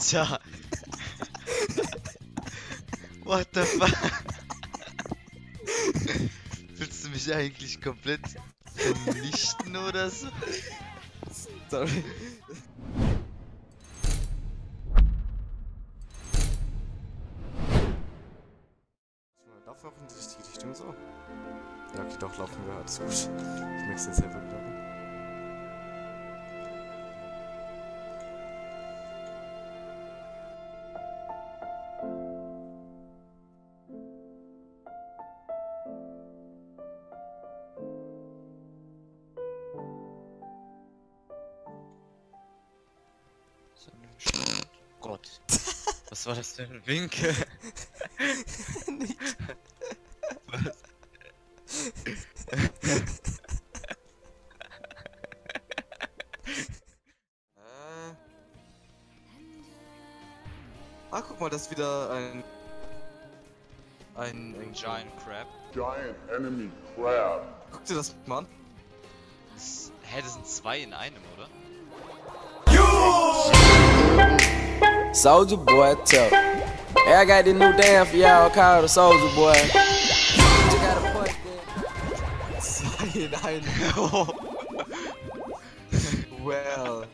Alter. What the fuck? Willst du mich eigentlich komplett vernichten oder so? Sorry. Auch in die richtige Richtung so? Ja, okay, doch, laufen wir, alles gut. Ich merke es jetzt selber Gott. Was war das für ein Winkel? Was? Äh. Ah, guck mal, das ist wieder ein. Ein. ein Giant Crab. giant enemy crab. Guck dir das mal an. Das, hä, das sind zwei in einem, oder? Soldier boy, tough. Hey, I got this new dance for y'all called the Soldier Boy. You gotta Zwei in einem. Well.